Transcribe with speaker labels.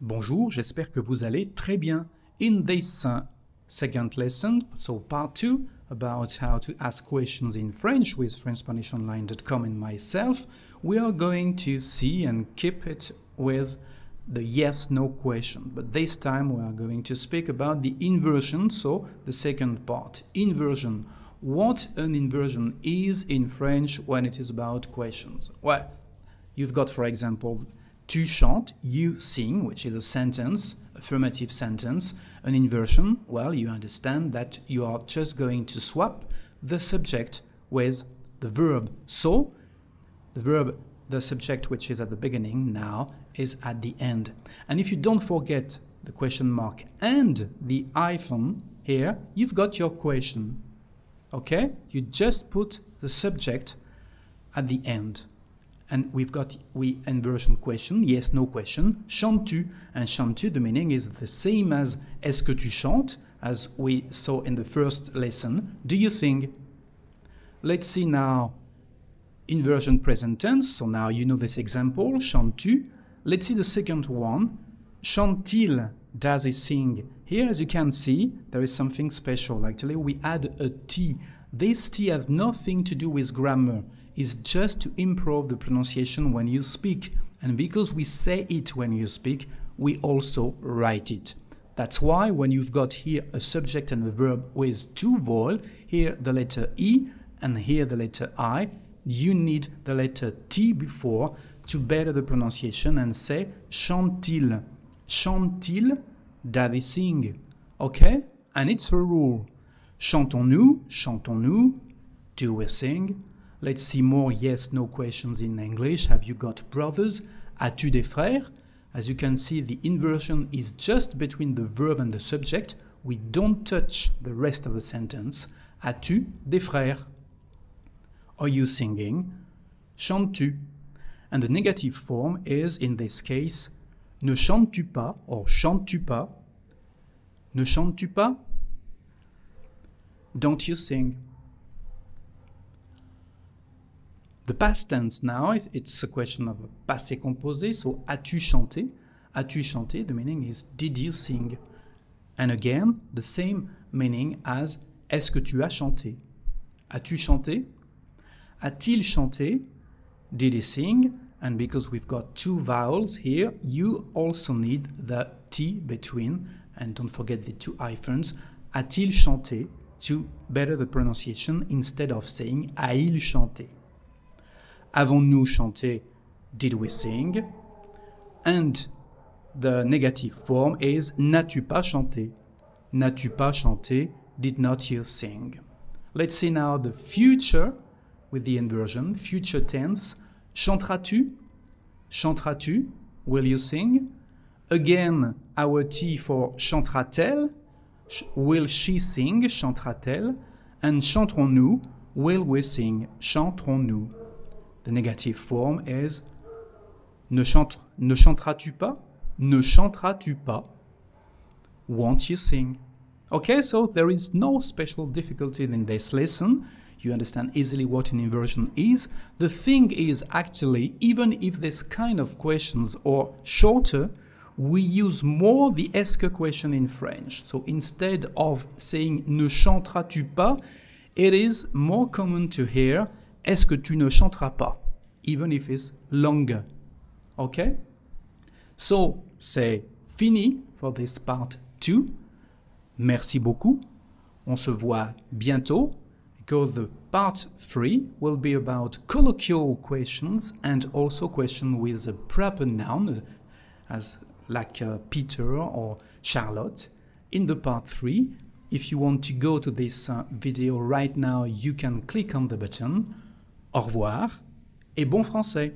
Speaker 1: Bonjour, j'espère que vous allez très bien. In this uh, second lesson, so part two, about how to ask questions in French with FrenchSpanishOnline.com and myself, we are going to see and keep it with the yes-no question. But this time we are going to speak about the inversion, so the second part, inversion. What an inversion is in French when it is about questions. Well, you've got, for example, tu chantes, you sing, which is a sentence, affirmative sentence. An inversion, well, you understand that you are just going to swap the subject with the verb. So, the verb, the subject which is at the beginning now, is at the end. And if you don't forget the question mark and the hyphen here, you've got your question. Okay? You just put the subject at the end and we've got we inversion question, yes, no question, chantes-tu? And chantes-tu, the meaning is the same as est-ce que tu chantes, as we saw in the first lesson. Do you think? Let's see now inversion present tense. So now you know this example, chantes-tu? Let's see the second one. Chante-t-il? Does he sing? Here, as you can see, there is something special. Actually, we add a T. This T has nothing to do with grammar it's just to improve the pronunciation when you speak. And because we say it when you speak, we also write it. That's why when you've got here a subject and a verb with two vowels, here the letter E and here the letter I, you need the letter T before to better the pronunciation and say chante-t-il, does sing? Okay? And it's a rule. Chantons-nous, chantons-nous, do we sing? Let's see more yes no questions in English. Have you got brothers? As-tu des frères? As you can see, the inversion is just between the verb and the subject. We don't touch the rest of the sentence. As-tu des frères? Are you singing? Chantes-tu? And the negative form is, in this case, ne chantes-tu pas or chantes-tu pas? Ne chantes-tu pas? Don't you sing? The past tense now, it's a question of a passé composé, so as-tu chanté? As-tu chanté? The meaning is did you sing? And again, the same meaning as est-ce que tu as chanté? As-tu chanté? A-t-il chanté? Did he sing? And because we've got two vowels here, you also need the T between, and don't forget the two hyphens. A-t-il chanté? To better the pronunciation instead of saying a-il chanté? Avons-nous chanté? Did we sing? And the negative form is N'as-tu pas chanté? N'as-tu pas chanté? Did not you sing? Let's see now the future with the inversion. Future tense. Chanteras-tu? Chanteras-tu? Will you sing? Again, our T for chantera-t-elle? Will she sing? Chantera-t-elle? And chanterons-nous? Will we sing? Chanterons-nous? The negative form is ne, chante, ne chanteras-tu pas? Ne chanteras-tu pas? Won't you sing? Okay, so there is no special difficulty in this lesson. You understand easily what an inversion is. The thing is actually, even if this kind of questions are shorter, we use more the est-ce que question in French. So instead of saying ne chanteras-tu pas, it is more common to hear est-ce que tu ne chanteras pas? Even if it's longer. Okay? So, c'est fini for this part 2. Merci beaucoup. On se voit bientôt because the part 3 will be about colloquial questions and also questions with a proper noun as like uh, Peter or Charlotte. In the part 3, if you want to go to this uh, video right now, you can click on the button Au revoir et bon français